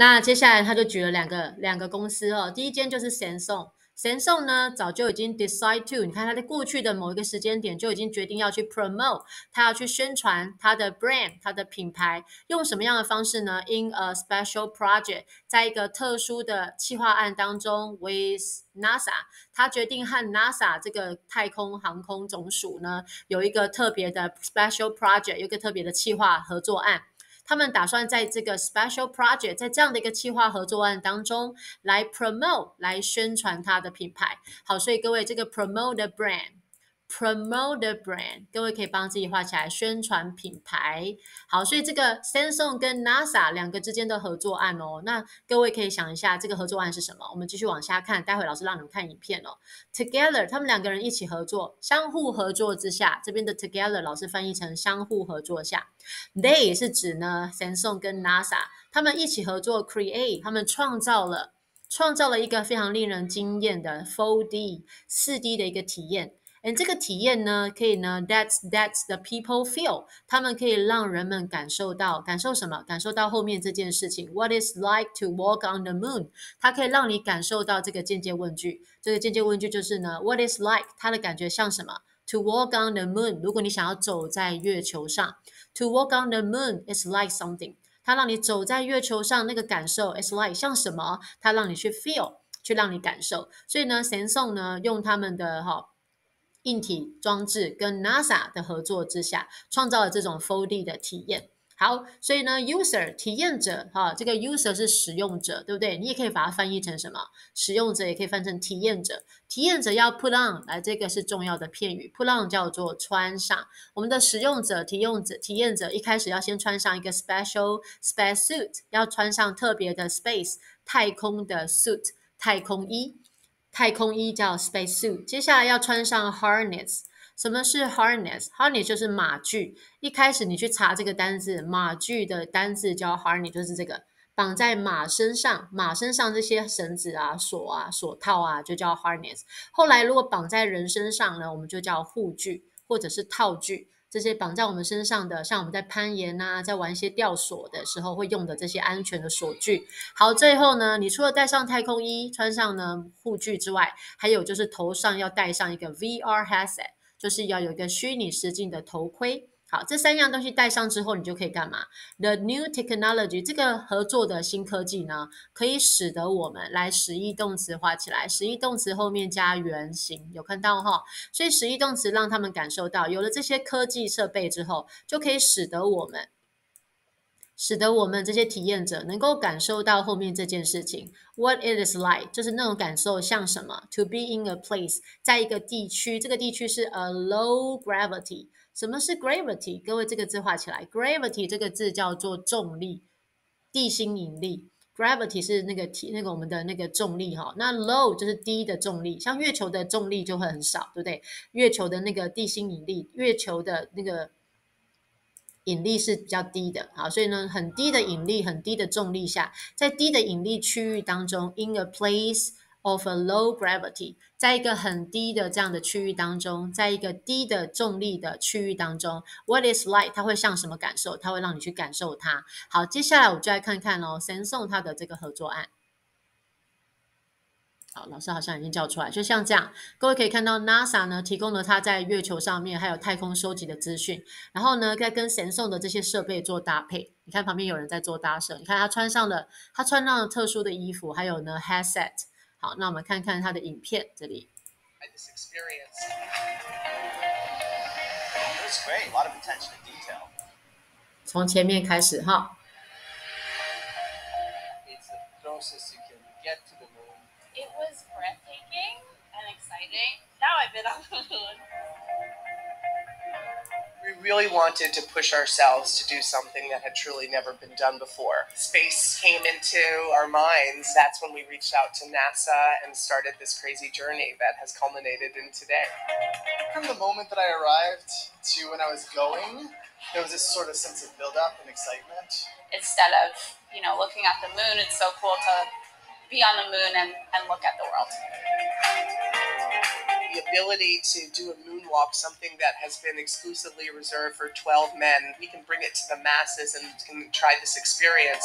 那接下来他就举了两个两个公司哦，第一间就是 Samsung。Samsung 呢，早就已经 decide to，你看它在过去的某一个时间点就已经决定要去 promote，它要去宣传它的 brand，它的品牌，用什么样的方式呢？In a special project，在一个特殊的企划案当中，with NASA，他决定和 NASA 这个太空航空总署呢有一个特别的 special project，有一个特别的企划合作案。他们打算在这个 special project，在这样的一个企划合作案当中来 promote，来宣传它的品牌。好，所以各位这个 promote the brand。Promote the brand，各位可以帮自己画起来，宣传品牌。好，所以这个 Samsung 跟 NASA 两个之间的合作案哦，那各位可以想一下，这个合作案是什么？我们继续往下看，待会老师让你们看影片哦。Together，他们两个人一起合作，相互合作之下，这边的 Together 老师翻译成相互合作下，They 是指呢 Samsung 跟 NASA 他们一起合作，create 他们创造了创造了一个非常令人惊艳的 4D 四 D 的一个体验。哎，这个体验呢，可以呢，that's that's the people feel，他们可以让人们感受到，感受什么？感受到后面这件事情，What is like to walk on the moon？它可以让你感受到这个间接问句。这个间接问句就是呢，What is like？它的感觉像什么？To walk on the moon？如果你想要走在月球上，To walk on the moon is like something。它让你走在月球上那个感受，is like 像什么？它让你去 feel，去让你感受。所以呢神送呢用他们的哈。硬体装置跟 NASA 的合作之下，创造了这种 4D 的体验。好，所以呢，user 体验者哈，这个 user 是使用者，对不对？你也可以把它翻译成什么？使用者也可以翻成体验者。体验者要 put on，来，这个是重要的片语，put on 叫做穿上。我们的使用者、体用者、体验者一开始要先穿上一个 special space suit，要穿上特别的 space 太空的 suit 太空衣。太空衣叫 space suit，接下来要穿上 harness。什么是 harness？harness 就是马具。一开始你去查这个单字，马具的单字叫 harness，就是这个绑在马身上，马身上这些绳子啊、锁啊、锁套啊，就叫 harness。后来如果绑在人身上呢，我们就叫护具或者是套具。这些绑在我们身上的，像我们在攀岩啊，在玩一些吊索的时候会用的这些安全的锁具。好，最后呢，你除了戴上太空衣、穿上呢护具之外，还有就是头上要戴上一个 VR headset，就是要有一个虚拟实境的头盔。好，这三样东西带上之后，你就可以干嘛？The new technology 这个合作的新科技呢，可以使得我们来实义动词画起来，实义动词后面加原形，有看到哈？所以实义动词让他们感受到，有了这些科技设备之后，就可以使得我们，使得我们这些体验者能够感受到后面这件事情。What it is like，就是那种感受像什么？To be in a place，在一个地区，这个地区是 a low gravity。什么是 gravity？各位这个字画起来，gravity 这个字叫做重力、地心引力。gravity 是那个体那个我们的那个重力哈，那 low 就是低的重力，像月球的重力就会很少，对不对？月球的那个地心引力，月球的那个引力是比较低的，好，所以呢，很低的引力、很低的重力下，在低的引力区域当中，in a place。of a low gravity，在一个很低的这样的区域当中，在一个低的重力的区域当中，what is like？它会像什么感受？它会让你去感受它。好，接下来我就来看看哦，Samsung 它的这个合作案。好，老师好像已经叫出来，就像这样，各位可以看到 NASA 呢提供了它在月球上面还有太空收集的资讯，然后呢再跟 Samsung 的这些设备做搭配。你看旁边有人在做搭设，你看他穿上了他穿上了特殊的衣服，还有呢 headset。好，那我们看看他的影片，这里。从前面开始哈。We really wanted to push ourselves to do something that had truly never been done before. Space came into our minds. That's when we reached out to NASA and started this crazy journey that has culminated in today. From the moment that I arrived to when I was going, there was this sort of sense of buildup and excitement. Instead of, you know, looking at the moon, it's so cool to be on the moon and, and look at the world the ability to do a moonwalk, something that has been exclusively reserved for 12 men, we can bring it to the masses and can try this experience.